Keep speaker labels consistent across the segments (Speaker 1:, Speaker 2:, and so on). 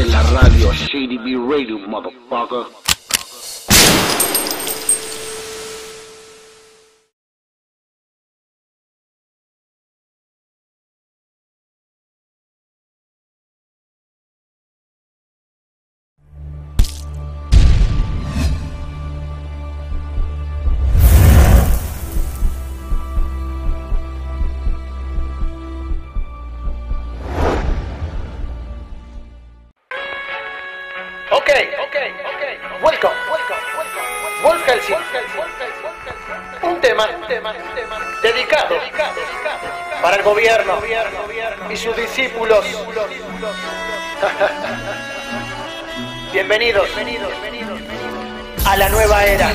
Speaker 1: Esta es la radio, Shady B Radio, motherfucker.
Speaker 2: Ok, ok, ok. Welcome, welcome, welcome. Wolf Helsing. Un tema, dedicado para el gobierno y sus discípulos. Bienvenidos a la nueva era.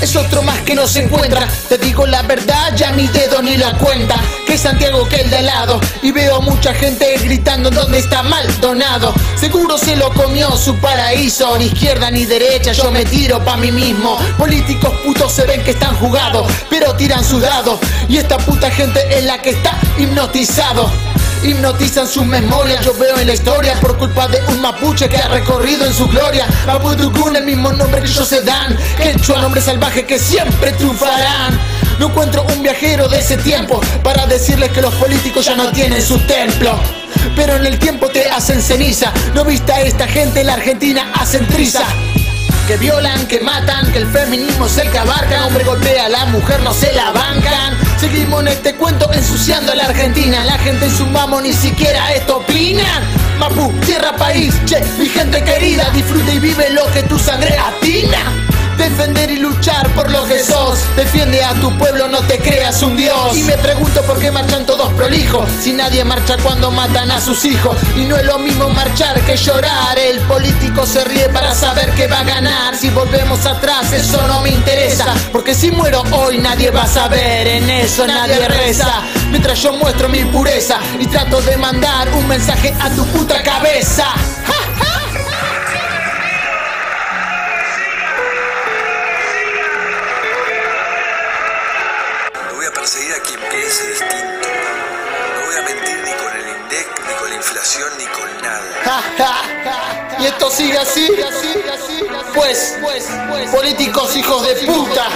Speaker 3: Es otro más que no se encuentra. Te digo la verdad, ya mi dedo ni la cuenta. Que Santiago que el de lado. Y veo mucha gente gritando dónde está Maldonado. Seguro se lo comió su paraíso. Ni izquierda ni derecha, yo me tiro pa' mí mismo. Políticos putos se ven que están jugados, pero tiran sus dados. Y esta puta gente es la que está hipnotizado. Hipnotizan sus memorias, yo veo en la historia por culpa de un mapuche que ha recorrido en su gloria. Mapudugun, el mismo nombre que ellos se dan, quechua, nombre salvaje que siempre triunfarán. No encuentro un viajero de ese tiempo para decirles que los políticos ya no tienen su templo. Pero en el tiempo te hacen ceniza. No viste a esta gente, la Argentina hacen triza. Que violan, que matan, que el feminismo es el que. Hombre golpea a la mujer, no se la bancan. En este cuento ensuciando a la Argentina. La gente en su mamo ni siquiera esto opina. Mapu, tierra país, che, mi gente querida, disfruta y vive lo que tu sangre atina. Defender y luchar por lo que sos. Defiende a tu pueblo, no te creas un dios. Y me pregunto por qué marchan todos prolijos. Si nadie marcha cuando matan a sus hijos. Y no es lo mismo marchar que llorar. El político se ríe para saber que va a ganar. Si volvemos atrás, eso no me interesa. Porque si muero hoy, nadie va a saber. En eso nadie reza. Mientras yo muestro mi pureza y trato de mandar un mensaje a tu puta cabeza. ¡Ja,
Speaker 4: inflación, ni con nada.
Speaker 3: Y esto sigue así, pues, políticos hijos de puta.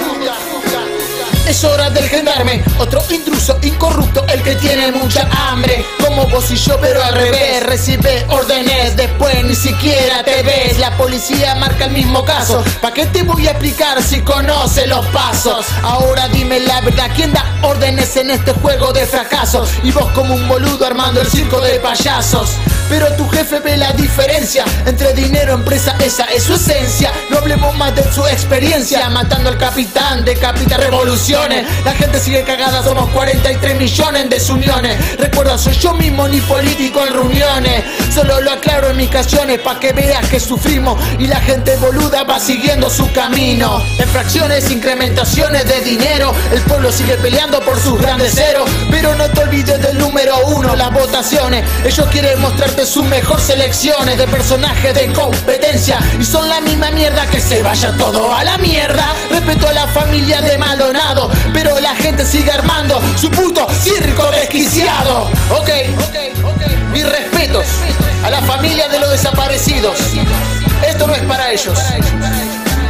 Speaker 3: Es hora del gendarme, otro intruso incorrupto, el que tiene mucha hambre. Como vos y yo, pero al revés. Recibe órdenes, después ni siquiera te ves. La policía marca el mismo caso. ¿Pa' qué te voy a explicar si conoce los pasos? Ahora dime la verdad, ¿quién da órdenes en este juego de fracaso? Y vos como un boludo armando el circo de payasos. Pero tu jefe ve la diferencia entre dinero, empresa, esa es su esencia. No hablemos más de su experiencia, matando al capitán de Capita La gente sigue cagada, somos 43 millones de desuniones. Recuerda, soy yo mismo ni político en reuniones. Solo lo aclaro en mis canciones pa' que veas que sufrimos y la gente boluda va siguiendo su camino. En fracciones, incrementaciones de dinero, el pueblo sigue peleando por sus grandes ceros. Pero no te olvides del número uno, las votaciones. Ellos quieren mostrarte sus mejores selecciones de personajes de competencia y son la misma mierda que se vaya todo a la mierda. Respeto a la familia de Maldonado, pero la gente sigue armando su puto circo desquiciado. Ok, ok, ok. Respetos a la familia de los desaparecidos. Esto no es para ellos.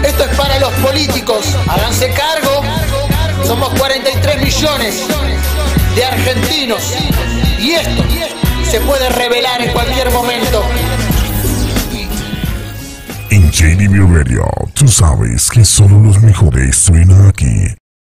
Speaker 3: Esto es para los políticos. Háganse cargo. Somos 43 millones de argentinos. Y esto se puede revelar en cualquier momento.
Speaker 5: En JDB Radio, tú sabes que solo los mejores suenan aquí.